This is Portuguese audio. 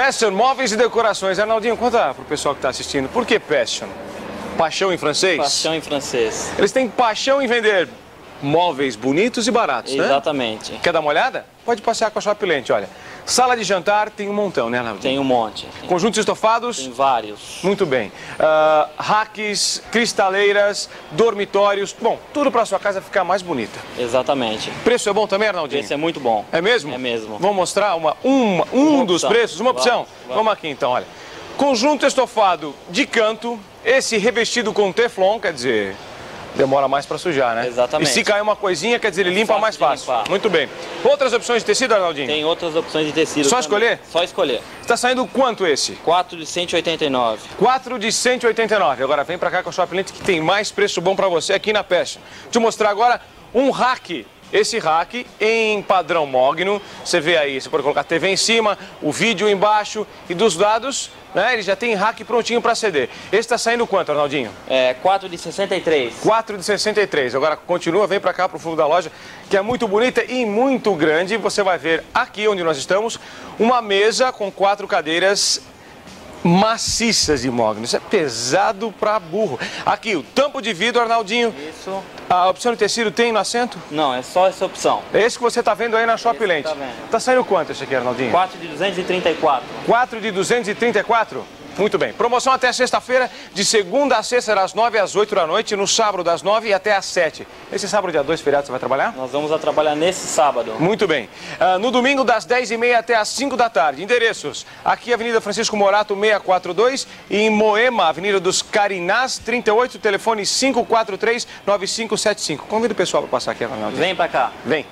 Passion Móveis e Decorações. Arnaldinho, conta pro pessoal que está assistindo, por que Passion? Paixão em francês? Paixão em francês. Eles têm paixão em vender móveis bonitos e baratos, né? Exatamente. Quer dar uma olhada? Pode passear com a Shopland, olha. Sala de jantar tem um montão, né, Arnaldinho? Tem um monte. Conjuntos estofados? Tem vários. Muito bem. Uh, racks, cristaleiras, dormitórios. Bom, tudo para sua casa ficar mais bonita. Exatamente. Preço é bom também, Arnaldinho? Esse é muito bom. É mesmo? É mesmo. Vamos mostrar uma, uma um Uma dos opção. preços, uma opção? Vamos, vamos. Vamos aqui então, olha. Conjunto estofado de canto, esse revestido com teflon, quer dizer, demora mais para sujar, né? Exatamente. E se cair uma coisinha, quer dizer, ele limpa fácil mais fácil. Muito bem. Outras opções de tecido, Arnaldinho? Tem outras opções de tecido. Só também. escolher? Só escolher. Está saindo quanto esse? 4 de 189. 4 de 189. Agora vem pra cá com a Shoplint que tem mais preço bom pra você aqui na. Deixa eu mostrar agora um rack. Esse rack em padrão Mogno. Você vê aí, você pode colocar a TV em cima, o vídeo embaixo e dos lados, né? Ele já tem rack prontinho pra ceder. Esse tá saindo quanto, Arnaldinho? É, 4 de 63. 4 de 63. Agora continua, vem pra cá pro fundo da loja, que é muito bonita e muito grande. Você vai ver aqui onde nós estamos uma mesa com quatro cadeiras maciças de mogno. Isso é pesado pra burro. Aqui, o tampo de vidro, Arnaldinho. Isso. A opção de tecido tem no assento? Não, é só essa opção. É esse que você tá vendo aí na Shop que Lente. tá vendo. Tá saindo quanto esse aqui, Arnaldinho? 4 de 234. 4 de 234? Muito bem. Promoção até sexta-feira, de segunda a sexta, das 9 às 8 da noite, no sábado, das 9 e até às 7. Esse sábado, dia 2, feriado, você vai trabalhar? Nós vamos a trabalhar nesse sábado. Muito bem. Ah, no domingo, das 10h30 até às 5 da tarde. Endereços: aqui, Avenida Francisco Morato, 642. E em Moema, Avenida dos Carinás, 38, telefone 543-9575. Convido o pessoal para passar aqui, Arnaldo. Vem pra cá. Vem.